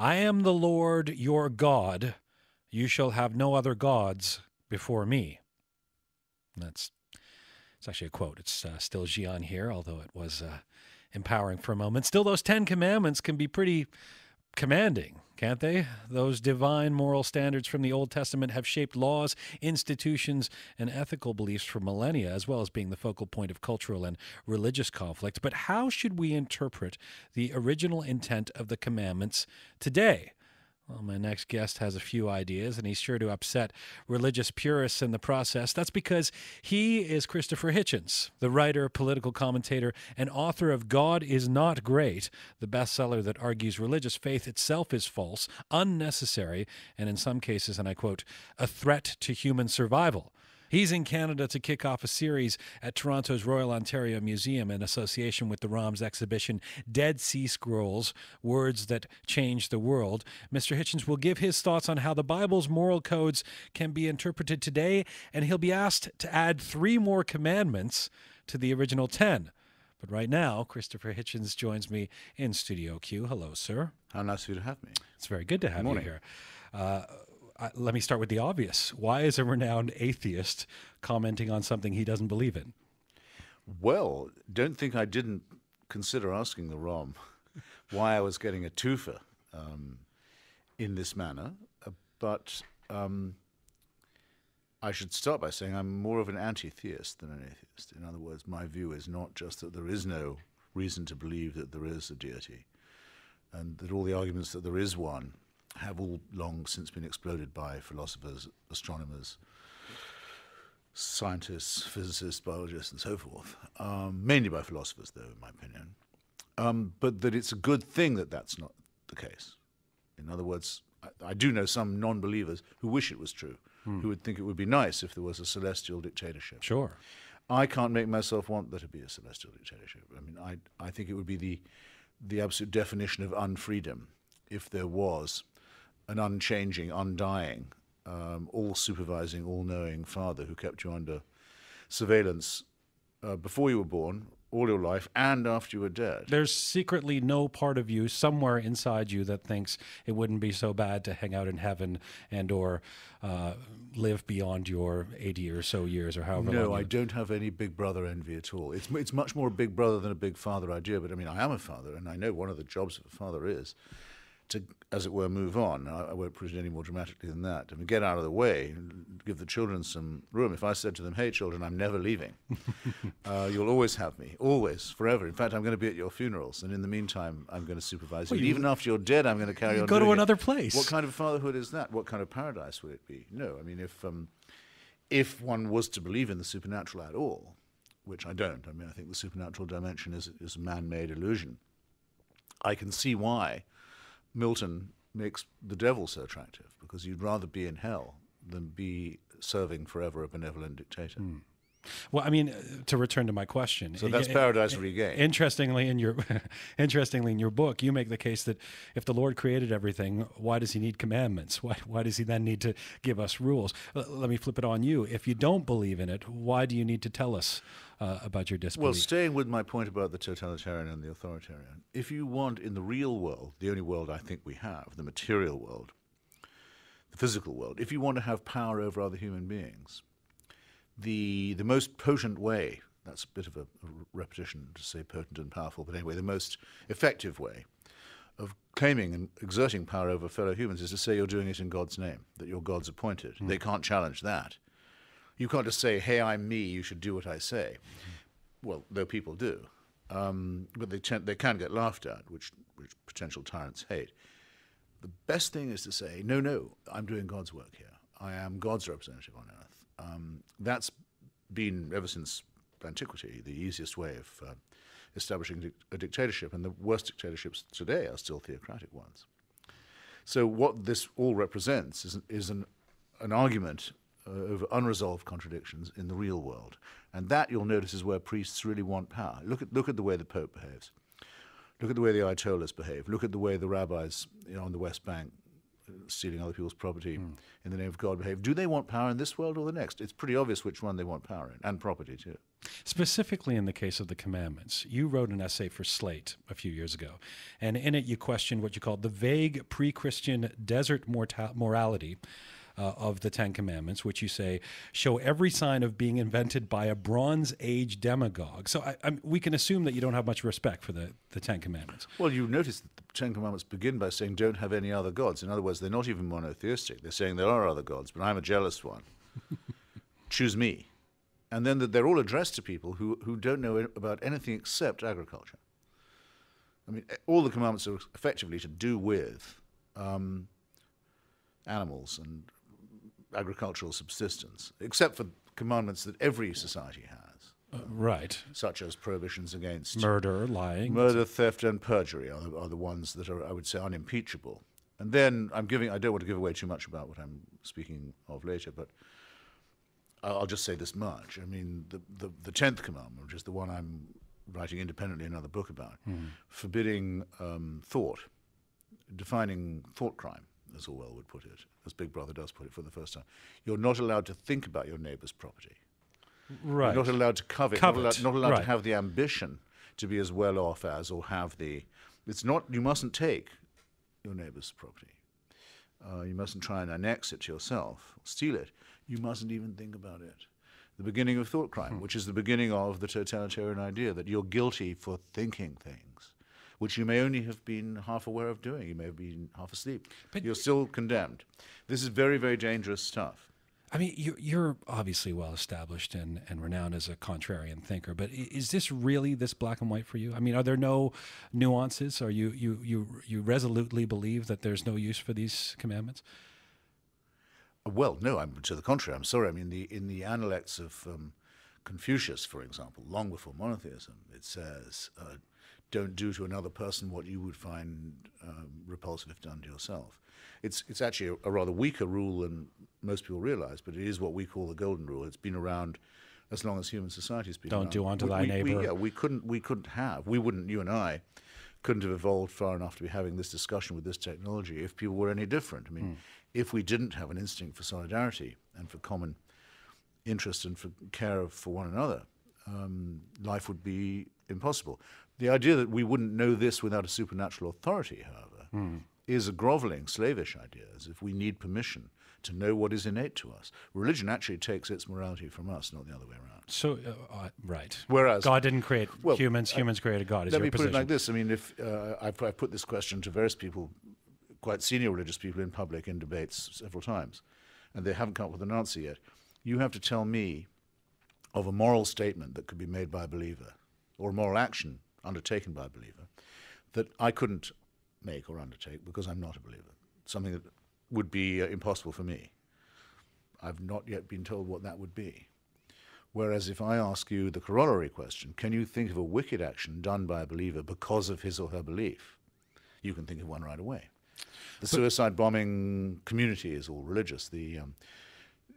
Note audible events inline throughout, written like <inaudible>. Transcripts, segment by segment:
I am the Lord your God. You shall have no other gods before me. That's it's actually a quote. It's uh, still Jian here, although it was uh, empowering for a moment. Still, those Ten Commandments can be pretty commanding, can't they? Those divine moral standards from the Old Testament have shaped laws, institutions, and ethical beliefs for millennia, as well as being the focal point of cultural and religious conflict. But how should we interpret the original intent of the commandments today? Well, my next guest has a few ideas, and he's sure to upset religious purists in the process. That's because he is Christopher Hitchens, the writer, political commentator, and author of God is Not Great, the bestseller that argues religious faith itself is false, unnecessary, and in some cases, and I quote, a threat to human survival. He's in Canada to kick off a series at Toronto's Royal Ontario Museum in association with the ROM's exhibition Dead Sea Scrolls Words That Change the World. Mr. Hitchens will give his thoughts on how the Bible's moral codes can be interpreted today, and he'll be asked to add three more commandments to the original 10. But right now, Christopher Hitchens joins me in Studio Q. Hello, sir. How nice of you to have me. It's very good to have you here. Uh, let me start with the obvious. Why is a renowned atheist commenting on something he doesn't believe in? Well, don't think I didn't consider asking the ROM why I was getting a twofer um, in this manner, uh, but um, I should start by saying I'm more of an anti theist than an atheist. In other words, my view is not just that there is no reason to believe that there is a deity, and that all the arguments that there is one have all long since been exploded by philosophers, astronomers, scientists, physicists, biologists, and so forth. Um, mainly by philosophers, though, in my opinion. Um, but that it's a good thing that that's not the case. In other words, I, I do know some non believers who wish it was true, hmm. who would think it would be nice if there was a celestial dictatorship. Sure. I can't make myself want there to be a celestial dictatorship. I mean, I, I think it would be the, the absolute definition of unfreedom if there was an unchanging, undying, um, all supervising, all knowing father who kept you under surveillance uh, before you were born, all your life, and after you were dead. There's secretly no part of you somewhere inside you that thinks it wouldn't be so bad to hang out in heaven and or uh, live beyond your 80 or so years or however no, long. No, I don't have any big brother envy at all. It's, it's much more a big brother than a big father idea, but I mean, I am a father, and I know one of the jobs of a father is to, as it were, move on. I, I, won't put it any more dramatically than that. I mean, get out of the way, give the children some room. If I said to them, "Hey, children, I'm never leaving. <laughs> uh, you'll always have me, always, forever. In fact, I'm going to be at your funerals, and in the meantime, I'm going to supervise well, you. Even after you're dead, I'm going to carry you on. Go to another it. place. What kind of fatherhood is that? What kind of paradise would it be? No, I mean, if um, if one was to believe in the supernatural at all, which I don't. I mean, I think the supernatural dimension is is a man-made illusion. I can see why Milton makes the devil so attractive because you'd rather be in hell than be serving forever a benevolent dictator. Mm. Well, I mean, to return to my question, so that's paradise regained. Interestingly, in your <laughs> interestingly in your book, you make the case that if the Lord created everything, why does He need commandments? <laughs> Why why does He then need to give us rules? Let me flip it on you. If you don't believe in it, why do you need to tell us uh, about your disbelief? Well, staying with my point about the totalitarian and the authoritarian, if you want in the real world, the only world I think we have, the material world, the physical world, if you want to have power over other human beings the the most potent way that's a bit of a, a, repetition to say potent and powerful, but anyway, the most effective way of claiming and exerting power over fellow humans is to say you're doing it in God's name, that you're God's appointed. Mm. They can't challenge that. You can't just say, "Hey, I'm me. You should do what I say." Mm. Well, though people do, um, but they they can get laughed at, which which potential tyrants hate. The best thing is to say, "No, no, I'm doing God's work here. I am God's representative on earth." Um, that's been ever since antiquity the easiest way of uh, establishing a dictatorship, and the worst dictatorships today are still theocratic ones. So what this all represents is, is an, an argument Uh, over unresolved contradictions in the real world, and that you'll notice is where priests really want power. Look at look at the way the Pope behaves. Look at the way the Ayatollahs behave. Look at the way the rabbis you know, on the West Bank uh, stealing other people's property hmm. in the name of God behave. Do they want power in this world or the next? It's pretty obvious which one they want power in, and property too. Specifically in the case of the commandments, you wrote an essay for Slate a few years ago, and in it you questioned what you called the vague pre Christian desert morta- morality. Uh, of the Ten Commandments, which you say show every sign of being invented by a Bronze Age demagogue. So I, I, we can assume that you don't have much respect for the, the Ten Commandments. Well, you notice that the Ten Commandments begin by saying, don't have any other gods. In other words, they're not even monotheistic. They're saying there are other gods, but I'm a jealous one. <laughs> Choose me. And then that they're all addressed to people who, who don't know about anything except agriculture. I mean, all the commandments are effectively to do with um, animals and agricultural subsistence, except for commandments that every society has, Uh, right. such as prohibitions against Murder, lying. Murder, theft, and perjury are the, are the ones that are, I would say, unimpeachable. And then I'm giving, I don't want to give away too much about what I'm speaking of later, but I'll just say this much. I mean, the, the, the 10th commandment, which is the one I'm writing independently another book about, forbidding um, thought, defining thought crime, as Orwell would put it, as Big Brother does put it for the first time. You're not allowed to think about your neighbor's property. right. You're not allowed to covet, Covet, not allowed, not allowed right. to have the ambition to be as well off as or have the. It's not. You mustn't take your neighbour's property. Uh, you mustn't try and annex it to yourself, steal it. You mustn't even think about it. The beginning of thought crime, which is the beginning of the totalitarian idea that you're guilty for thinking things, which you may only have been half aware of doing. You may have been half asleep. But- you're still condemned. This is very, very dangerous stuff. I mean, you're, you're obviously well established and, and renowned as a contrarian thinker, but is this really this black and white for you? I mean, are there no nuances? Are you you you you resolutely believe that there's no use for these commandments? Well, no, I'm to the contrary. I'm sorry. I mean, the in the Analects of um, Confucius, for example, long before monotheism, it says, uh, "Don't do to another person what you would find um, repulsive if done to yourself." It's it's actually a, a rather weaker rule than most people realize, but it is what we call the golden rule. It's been around as long as human society's been Don't around. do unto We- thy we- we- neighbor. yeah, we couldn't we couldn't have we wouldn't you and I couldn't have evolved far enough to be having this discussion with this technology if people were any different. I mean, if we didn't have an instinct for solidarity and for common interest and for care for one another, um, life would be impossible. The idea that we wouldn't know this without a supernatural authority, however, is a groveling, slavish idea, as if we need permission to know what is innate to us. Religion actually takes its morality from us, not the other way around. So, uh, uh, right. Whereas God didn't create Well, humans; humans created God. Is Let me put position? it like this. I mean, if uh, I've, I've put this question to various people, quite senior religious people in public in debates several times, and they haven't come up with an answer yet. You have to tell me of a moral statement that could be made by a believer, or a moral action undertaken by a believer, that I couldn't make or undertake because I'm not a believer. Something that would be uh, impossible for me. I've not yet been told what that would be. Whereas if I ask you the corollary question, can you think of a wicked action done by a believer because of his or her belief? You can think of one right away. The suicide bombing community is all religious. The um,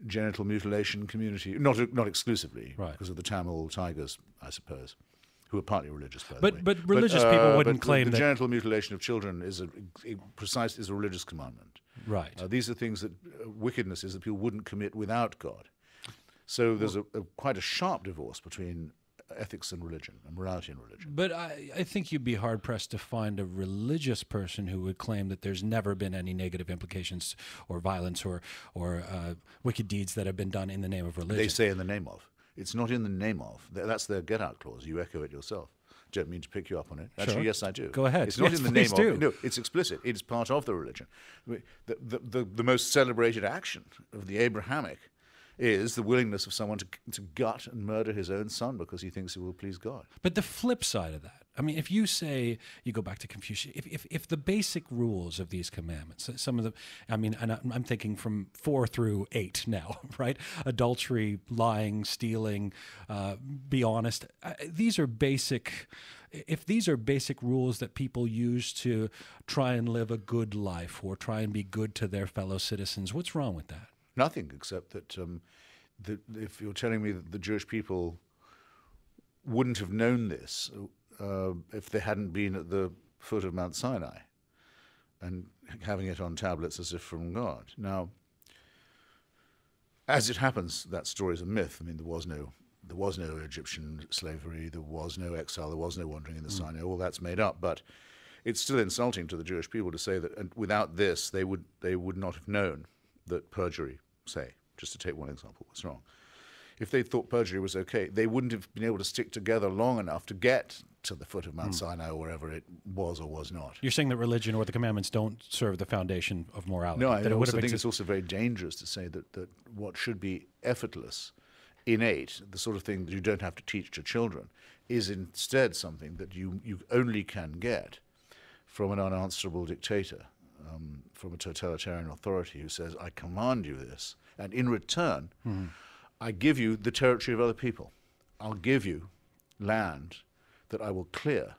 genital mutilation community, not not exclusively, Right. because of the Tamil tigers, I suppose, who are partly religious, by But- the way. but religious people wouldn't but the- claim the that- genital mutilation of children is a, a precise is a religious commandment. Right. Uh, these are things that uh, wickedness is that people wouldn't commit without God. So there's a, a quite a sharp divorce between ethics and religion, and morality and religion. But I, I think you'd be hard pressed to find a religious person who would claim that there's never been any negative implications or violence or or uh, wicked deeds that have been done in the name of religion. They say in the name of. It's not in the name of. That's their get out clause. You echo it yourself. Don't mean to pick you up on it. Actually, Sure. yes, I do. Go ahead. It's not Yes, in the name do. of. No, it's explicit. It's part of the religion. The, the, the, the most celebrated action of the Abrahamic is the willingness of someone to, to gut and murder his own son because he thinks it will please God. But the flip side of that, I mean, if you say you go back to Confucius, if, if, if the basic rules of these commandments, some of the, I mean, and I'm thinking from four through eight <laughs> now, right? Adultery, lying, stealing, uh, be honest. These are basic. If these are basic rules that people use to try and live a good life or try and be good to their fellow citizens, what's wrong with that? Nothing except that, um, that if you're telling me that the Jewish people wouldn't have known this uh, if they hadn't been at the foot of Mount Sinai, and having it on tablets as if from God. Now, as it happens, that story is a myth. I mean, there was no there was no Egyptian slavery, there was no exile, there was no wandering in the Sinai. All that's made up, but it's still insulting to the Jewish people to say that and without this, they would they would not have known that perjury, say, just to take one example, was wrong. If they thought perjury was okay, they wouldn't have been able to stick together long enough to get to the foot of Mount Sinai or wherever it was or was not. You're saying that religion or the commandments don't serve the foundation of morality. No, I that it also think it's also very dangerous to say that, that what should be effortless, innate, the sort of thing that you don't have to teach to children, is instead something that you, you only can get from an unanswerable dictator, um, from a totalitarian authority who says, I command you this, and in return, I give you the territory of other people. I'll give you land that I will clear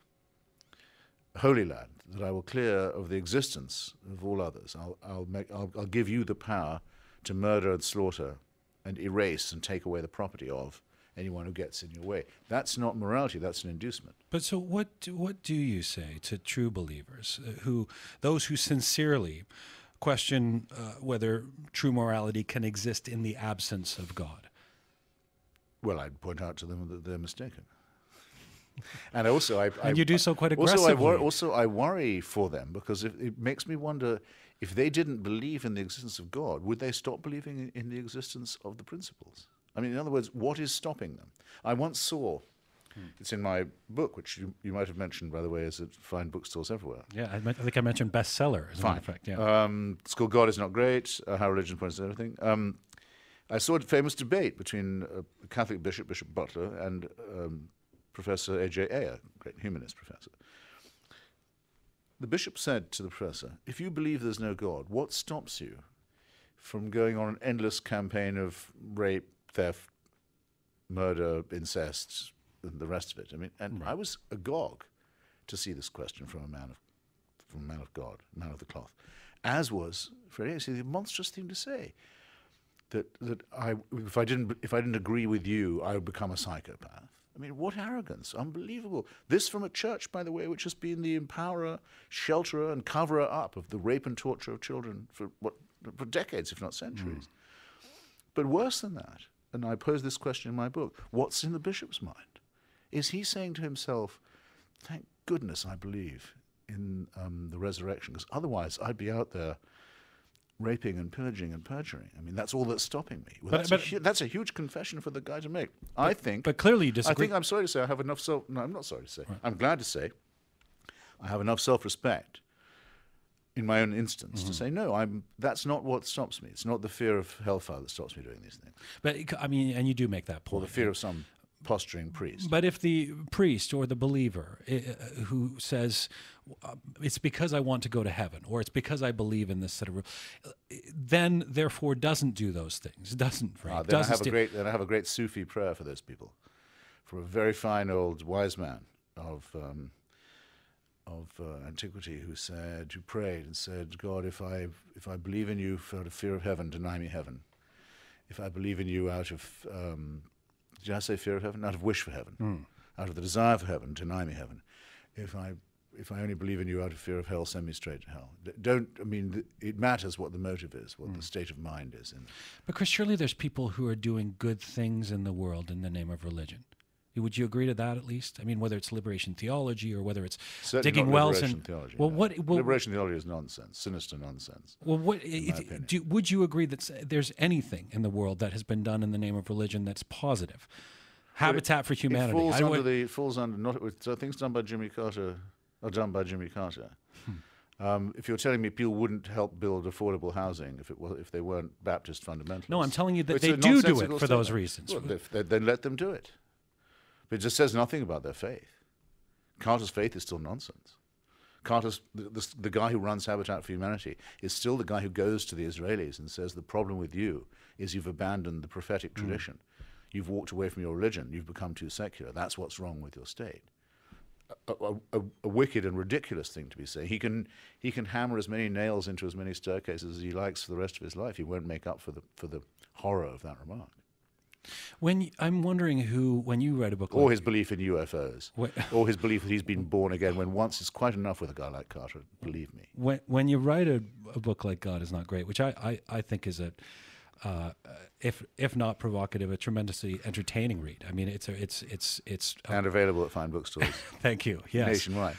holy land that I will clear of the existence of all others. I'll, I'll, make, I'll, I'll give you the power to murder and slaughter and erase and take away the property of anyone who gets in your way. That's not morality, that's an inducement. But so what? do- What do you say to true believers uh, who, those who sincerely question uh, whether true morality can exist in the absence of God? Well, I'd point out to them that they're mistaken. And also, I, I And you do so quite aggressively. also I, also, I worry for them because it, it makes me wonder if they didn't believe in the existence of God, would they stop believing in, in the existence of the principles? I mean, in other words, what is stopping them? I once saw, it's in my book, which you, you might have mentioned, by the way, is at fine bookstores everywhere. Yeah, I, I think I mentioned bestseller as a matter of fact. Yeah. Um, it's called God is Not Great, uh, How Religion Points to Everything. Um, I saw a famous debate between a Catholic bishop, Bishop Butler, and um, Professor A.J. Ayer, a great humanist professor. The bishop said to the professor, If you believe there's no God, what stops you from going on an endless campaign of rape, theft, murder, incest, and the rest of it? I mean, and I was agog to see this question from a man of from a man of God, man of the cloth, as was Freddie. It's a monstrous thing to say. That that I if I didn't if I didn't agree with you, I would become a psychopath. I mean, what arrogance! Unbelievable. This from a church, by the way, which has been the empowerer, shelterer, and coverer up of the rape and torture of children for what for decades, if not centuries. But worse than that, and I pose this question in my book: What's in the bishop's mind? Is he saying to himself, "Thank goodness I believe in um, the resurrection, because otherwise I'd be out there raping and pillaging and perjuring. I mean, that's all that's stopping me. Well, But- that's, but- a hu- that's a huge confession for the guy to make. I think. but clearly you disagree. I think I'm sorry to say I have enough self. No, I'm not sorry to say. I'm glad to say I have enough self-respect in my own instance Mm-hmm. to say no. I'm. That's not what stops me. It's not the fear of hellfire that stops me doing these things, but I mean, and you do make that point. or the fear of some posturing priest. But if the priest or the believer uh, who says, uh, it's because I want to go to heaven, or it's because I believe in this set of rules, then therefore doesn't do those things, <laughs> doesn't Ah, right? then I doesn't have a great. Then I have a great Sufi prayer for those people, from a very fine old wise man of um, of uh, antiquity who said, who prayed and said, God, if I if I believe in you out of fear of heaven, deny me heaven. If I believe in you out of um, did I say fear of heaven? Out of wish for heaven, hmm. out of the desire for heaven, deny me heaven. If I if I only believe in you out of fear of hell, send me straight to hell. Don't I mean it matters what the motive is, what the hmm. state of mind is. In, But Chris, surely there's people who are doing good things in the world in the name of religion. Would you agree to that at least? I mean, whether it's liberation theology or whether it's Certainly digging wells liberation and theology. well, no. what well, liberation theology is nonsense, sinister nonsense. Well, what opinion. do, would you agree that there's anything in the world that has been done in the name of religion that's positive? Habitat for Humanity. It falls I under would- the falls under not so things done by Jimmy Carter are done by Jimmy Carter. Hmm. Um, if you're telling me people wouldn't help build affordable housing if it was if they weren't Baptist fundamentalists, no, I'm telling you that it's they do do it for those reasons. Well, then let them do it. But it just says nothing about their faith. Carter's faith is still nonsense. Carter's the, the, the guy who runs Habitat for Humanity is still the guy who goes to the Israelis and says the problem with you is you've abandoned the prophetic mm. tradition. You've walked away from your religion. You've become too secular. That's what's wrong with your state. A, a, a, a wicked and ridiculous thing to be saying. He can he can hammer as many nails into as many staircases as he likes for the rest of his life. He won't make up for the for the horror of that remark. When I'm wondering who, when you write a book, Or like, his belief in UFOs. What- <laughs> Or his belief that he's been born again when once is quite enough with a guy like Carter, believe me. when when you write a, a book like God is not great, which I I, I think is a uh, if if not provocative, a tremendously entertaining read. I mean, it's a, it's it's it's. uh, And available at fine bookstores <laughs> thank you. Yes. nationwide.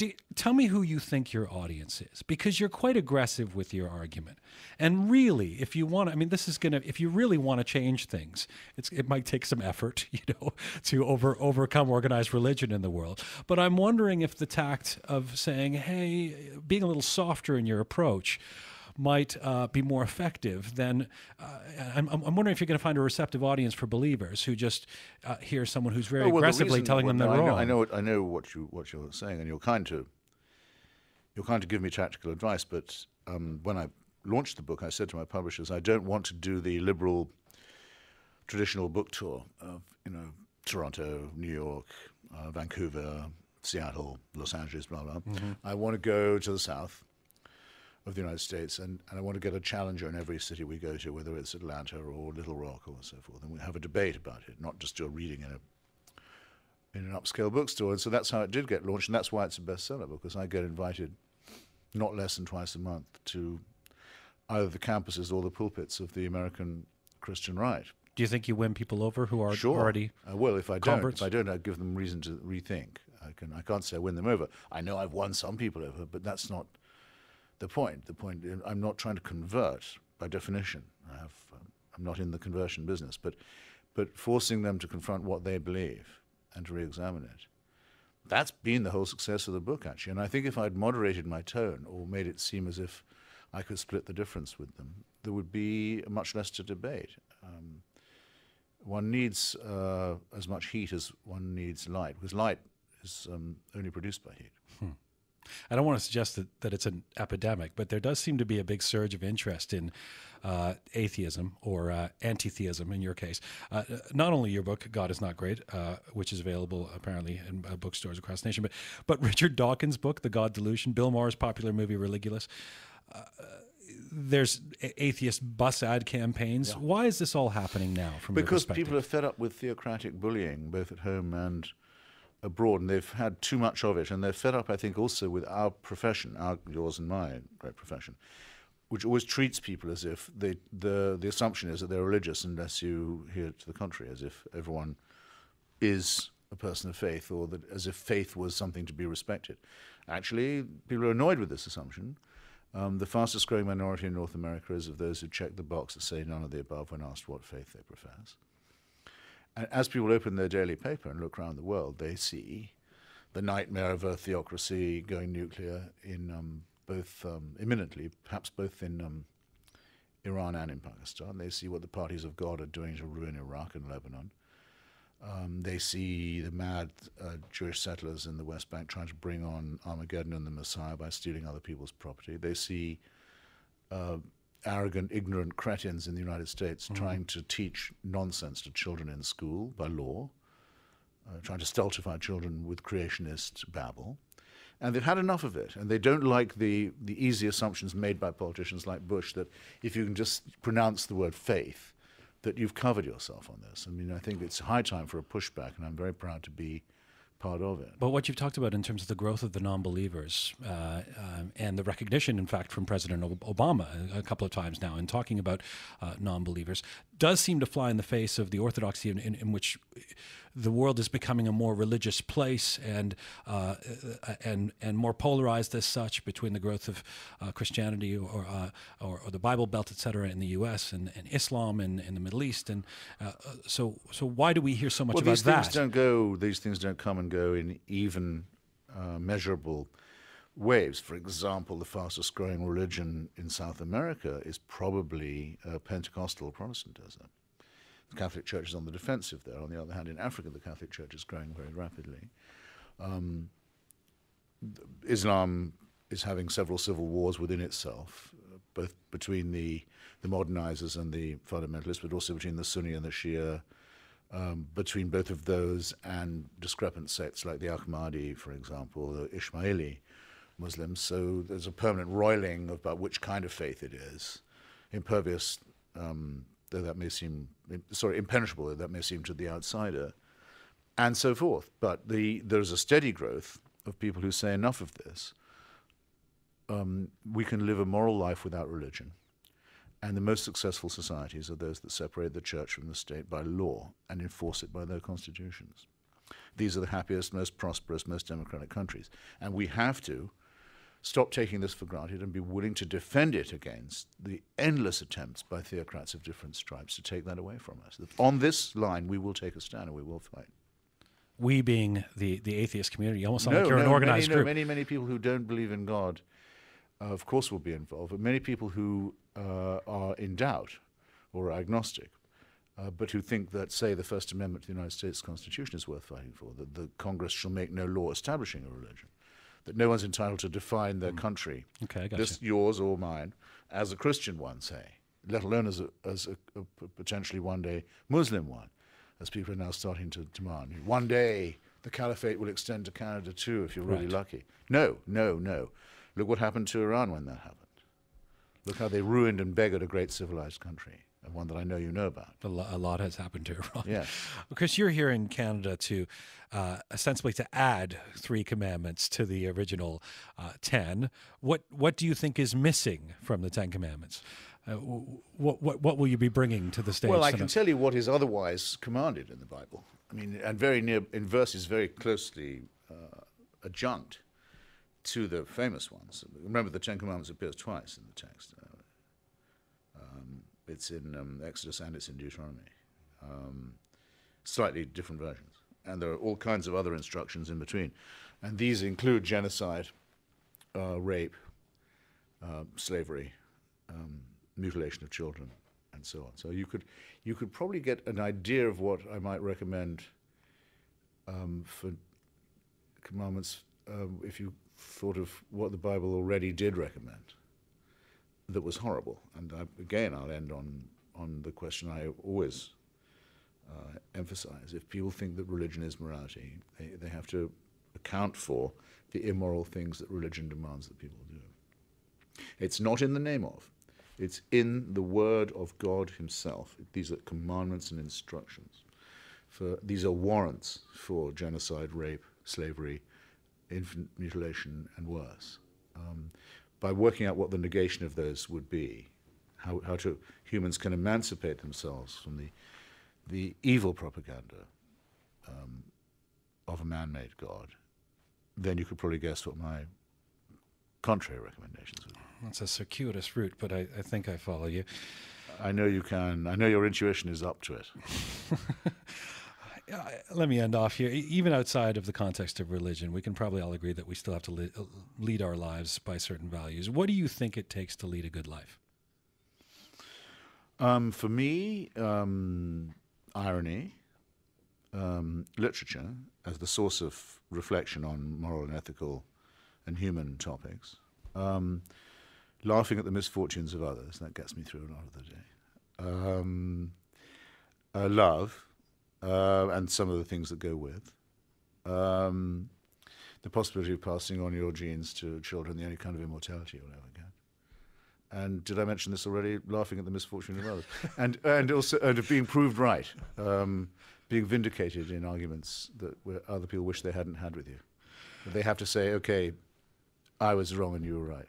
Do, tell me who you think your audience is, because you're quite aggressive with your argument. And really, if you want, to, I mean, this is gonna. If you really want to change things, it's it might take some effort, <laughs> you know, to over overcome organized religion in the world. But I'm wondering if the tact of saying, "Hey, being a little softer in your approach." Might uh, be more effective than uh, I'm, I'm wondering if you're going to find a receptive audience for believers who just uh, hear someone who's very Oh, well, aggressively telling them they're I wrong. know, I know, what- I know what you what you're saying, and you're kind to you're kind to give me tactical advice. But um, when I launched the book, I said to my publishers, I don't want to do the liberal traditional book tour of you know Toronto, New York, uh, Vancouver, Seattle, Los Angeles, blah blah. Mm-hmm. I want to go to the south of the United States, and, and I want to get a challenger in every city we go to, whether it's Atlanta or Little Rock or so forth, and we have a debate about it, not just do a reading in a in an upscale bookstore. And so that's how it did get launched, and that's why it's a bestseller because I get invited not less than twice a month to either the campuses or the pulpits of the American Christian right. Do you think you win people over who are Sure, already? Uh, I will. If I don't, if I don't, I give them reason to rethink. I can. I can't say I win them over. I know I've won some people over, but that's not the point. The point. I'm not trying to convert by definition. I have. Um, I'm not in the conversion business, but but forcing them to confront what they believe and to re-examine it. That's been the whole success of the book, actually. And I think if I'd moderated my tone or made it seem as if I could split the difference with them, there would be much less to debate. Um, one needs uh, as much heat as one needs light, because light is um, only produced by heat. I don't want to suggest that, that it's an epidemic, but there does seem to be a big surge of interest in uh, atheism or uh, anti-theism in your case. Uh, not only your book, God is Not Great, uh, which is available apparently in uh, bookstores across the nation, but, but <laughs> Richard Dawkins' book, The God Delusion, Bill Maher's popular movie Religulous. Uh, there's a- atheist bus ad campaigns. Why is this all happening now from Because people are fed up with theocratic bullying, both at home and abroad, and they've had too much of it, and they're fed up, I think, also with our profession, our yours and my great profession, which always treats people as if they, the the assumption is that they're religious unless you hear to the contrary, as if everyone is a person of faith, or that as if faith was something to be respected. Actually, people are annoyed with this assumption. Um, the fastest growing minority in North America is of those who check the box that say none of the above when asked what faith they profess. And as people open their daily paper and look around the world, they see the nightmare of a theocracy going nuclear in um, both um, imminently, perhaps both in um, Iran and in Pakistan. They see what the parties of God are doing to ruin Iraq and Lebanon. Um, they see the mad uh, Jewish settlers in the West Bank trying to bring on Armageddon and the Messiah by stealing other people's property. They see uh, arrogant, ignorant cretins in the United States trying to teach nonsense to children in school by law, uh, trying to stultify children with creationist babble. And they've had enough of it, and they don't like the, the easy assumptions made by politicians like Bush that if you can just pronounce the word faith, that you've covered yourself on this. I mean, I think it's high time for a pushback, and I'm very proud to be part of it. But what you've talked about in terms of the growth of the non-believers uh, um, and the recognition, in fact, from President Obama a, couple of times now in talking about uh, non-believers, does seem to fly in the face of the orthodoxy in, in, in which the world is becoming a more religious place and uh, uh, and and more polarized as such between the growth of uh, Christianity or, uh, or or the Bible Belt, et cetera, in the U.S. and, and Islam in, in the Middle East. And uh, so so why do we hear so much well, about these that? things don't go. These things don't come and go in even measurable waves. For example, the fastest growing religion in South America is probably uh, Pentecostal Protestantism. The Catholic Church is on the defensive there. On the other hand, in Africa, the Catholic Church is growing very rapidly. Um, Islam is having several civil wars within itself, uh, both between the, the modernizers and the fundamentalists, but also between the Sunni and the Shia, um, between both of those and discrepant sects like the Ahmadi, for example, the Ismaili Muslims. So there's a permanent roiling about which kind of faith it is, impervious um, though that may seem sorry impenetrable, though that may seem to the outsider, and so forth. But the there's a steady growth of people who say enough of this. Um, we can live a moral life without religion. And the most successful societies are those that separate the church from the state by law and enforce it by their constitutions. These are the happiest, most prosperous, most democratic countries. And we have to stop taking this for granted and be willing to defend it against the endless attempts by theocrats of different stripes to take that away from us. On this line, we will take a stand and we will fight. We being the, the atheist community, almost no, like you're no, an organized many, group. No, many, many people who don't believe in God, uh, of course, will be involved, but many people who uh, are in doubt or agnostic, uh, but who think that, say, the First Amendment to the United States Constitution is worth fighting for, that the Congress shall make no law establishing a religion, that no one's entitled to define their hmm. country, Okay, I got this yours or mine, as a Christian one, say, let alone as a, as a, a potentially one day Muslim one, as people are now starting to demand. One day the caliphate will extend to Canada too, if you're really Right. lucky. No, no, no. Look what happened to Iran when that happened. Look how they ruined and beggared a great civilized country, one that I know you know about. A, lo- a lot has happened to Iran. Yes. Because you're here in Canada to uh, ostensibly to add three commandments to the original uh, ten. What what do you think is missing from the Ten Commandments? Uh, what what what will you be bringing to the stage? Well, I can tell you what is otherwise commanded in the Bible. I mean, and very near in verses very closely uh, adjunct to the famous ones. Remember, the Ten Commandments appears twice in the text. Uh, it's in um, Exodus and it's in Deuteronomy. Um, slightly different versions, and there are all kinds of other instructions in between, and these include genocide, uh, rape, uh, slavery, um, mutilation of children, and so on. So you could you could probably get an idea of what I might recommend um, for commandments um, if you thought of what the Bible already did recommend that was horrible. And I, again, I'll end on on the question I always uh, emphasize: if people think that religion is morality, they, they have to account for the immoral things that religion demands that people do. It's not in the name of. It's in the word of God Himself. These are commandments and instructions. For these are warrants for genocide, rape, slavery, infant mutilation, and worse. Um, by working out what the negation of those would be, how, how to humans can emancipate themselves from the the evil propaganda um, of a man-made God, then you could probably guess what my contrary recommendations would be. That's a circuitous route, but I, I think I follow you. I know you can. I know your intuition is up to it. <laughs> Uh, let me end off here. Even outside of the context of religion, we can probably all agree that we still have to uh, lead our lives by certain values. What do you think it takes to lead a good life? Um, for me, um, irony, um, literature as the source of reflection on moral and ethical and human topics, um, laughing at the misfortunes of others, that gets me through a lot of the day. Um, uh, love, uh, and some of the things that go with. Um, the possibility of passing on your genes to children, the only kind of immortality you'll ever get. And did I mention this already? Laughing at the misfortune of others, <laughs> and and also and of being proved right, um, being vindicated in arguments that where other people wish they hadn't had with you. That They have to say, okay, I was wrong and you were right.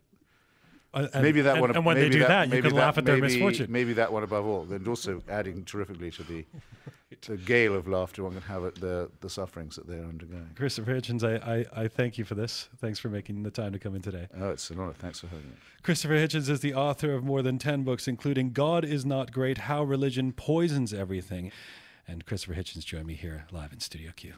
Uh, and- maybe that and, one. And when they do that, you maybe can laugh at their misfortune. Maybe that one above all, and also adding terrifically to the, <laughs> the gale of laughter one can have at the the sufferings that they're undergoing. Christopher Hitchens, I, I, I thank you for this. Thanks for making the time to come in today. Oh, it's an honor. Thanks for having me. Christopher Hitchens is the author of more than 10 books, including God is Not Great How Religion Poisons Everything. And Christopher Hitchens joined me here live in Studio Q.